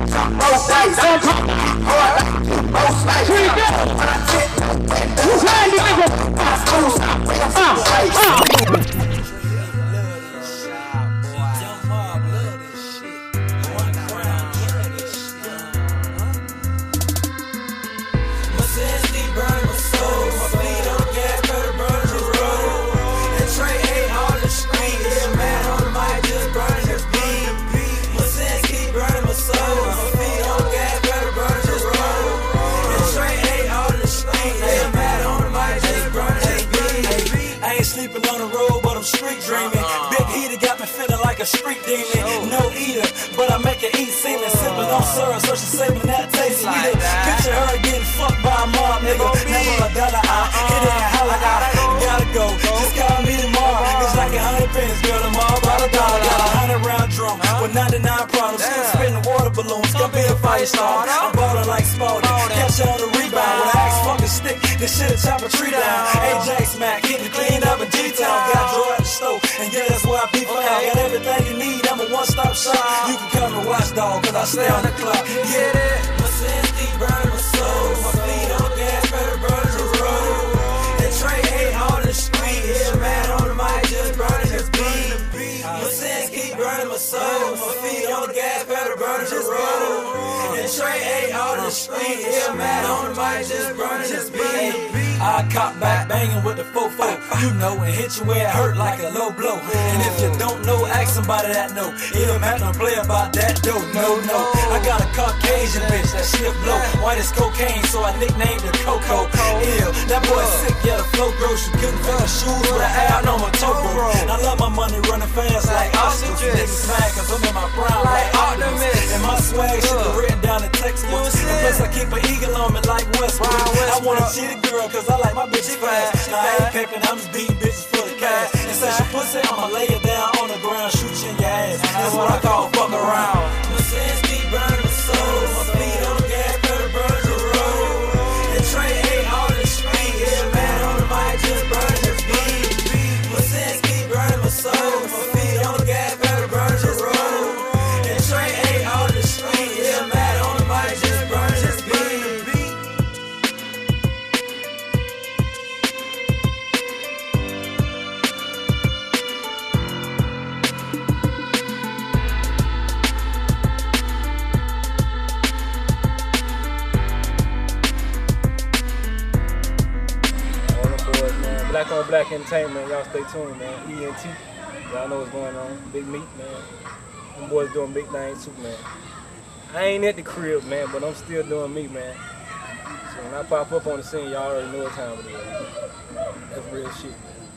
Both saving that taste sweeter. Picture her getting fucked by a mob, nigga. Never a dollar out. Hit it and holla out. Gotta go, just call me tomorrow. It's like a hundred pennies, girl. Tomorrow by the dollar. Got a hundred round drum with 99 problems. Still spitting water balloons. Gonna be a fire firestorm. I'm ballin' like Spalding. Catch on the rebound with an axe fucking stick. This shit'll chop a tree down. Ajax Mac, getting clean up in G-Town. Got Joe at the stove, and yeah, that's where I be found. Got everything you need, I'm a one-stop shop. You can come and watch, dog, cause I stay on the clock. Get my. Feet on the gas, better burn the road. And Trey ain't on the street. Yeah, man on the mic, just burning his beat. I cop back banging with the fofo, you know, and hit you where it hurt like a low blow. And if you don't know, ask somebody that know. Don't matter, don't play about that dough. No, no. I got a Caucasian bitch that shit blow. White as cocaine, so I nicknamed her Coco. Ew, that boy sick, yeah, the flow gross. You couldn't fit her shoes with an swag shit is written down in textbooks. Plus I keep an eagle on me like Westbrook. I want a cheated girl cause I like my bitches fast. Now I ain't pimping, I'm just beating Black on Black Entertainment. Y'all stay tuned, man. ENT. Y'all know what's going on. Big meat, man. Them boys doing big things too, man. I ain't at the crib, man, but I'm still doing me, man. So when I pop up on the scene, y'all already know what time it is. That's real shit, man.